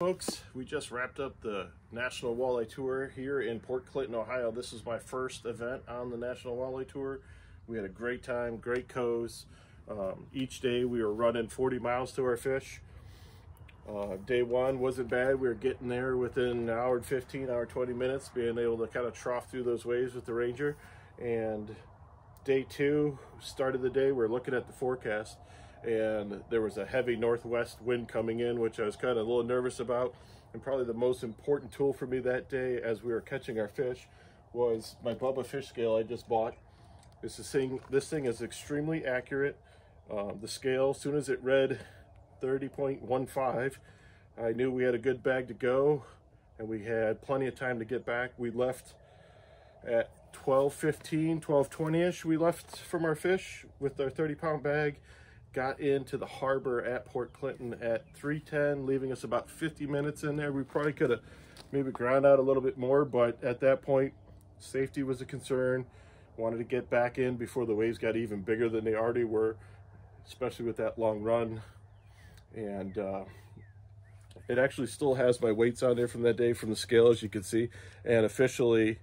Folks, we just wrapped up the National Walleye Tour here in Port Clinton, Ohio. This is my first event on the National Walleye Tour. We had a great time, great coves. Um, each day we were running 40 miles to our fish. Uh, day one wasn't bad. We were getting there within an hour and 15, hour 20 minutes, being able to kind of trough through those waves with the Ranger. And day two, started the day, we we're looking at the forecast and there was a heavy northwest wind coming in, which I was kind of a little nervous about. And probably the most important tool for me that day as we were catching our fish was my Bubba fish scale I just bought. This thing, this thing is extremely accurate. Um, the scale, as soon as it read 30.15, I knew we had a good bag to go and we had plenty of time to get back. We left at 12.15, 12.20ish. We left from our fish with our 30 pound bag got into the harbor at Port Clinton at 310, leaving us about 50 minutes in there. We probably could have maybe ground out a little bit more, but at that point, safety was a concern. Wanted to get back in before the waves got even bigger than they already were, especially with that long run. And uh, it actually still has my weights on there from that day from the scale, as you can see, and officially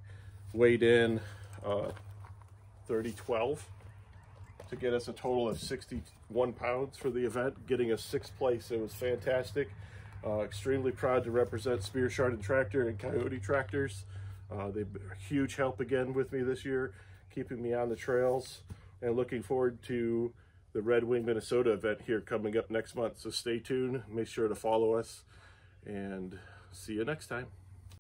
weighed in uh, 3012 to get us a total of 61 pounds for the event, getting us sixth place. It was fantastic. Uh, extremely proud to represent Spear Chardon Tractor and Kioti Tractors. Uh, they've been a huge help again with me this year, keeping me on the trails and looking forward to the Red Wing Minnesota event here coming up next month. So stay tuned, make sure to follow us and see you next time.